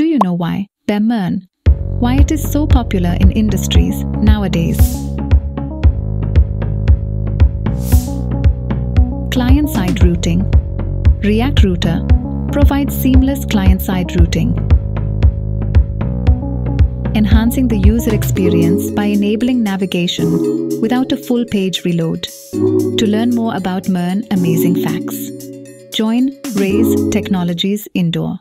Do you know why? BEMERN. Why it is so popular in industries nowadays. Client-side routing. React Router provides seamless client-side routing enhancing the user experience by enabling navigation without a full page reload. To learn more about MERN amazing facts, join Rays Technologies Indore.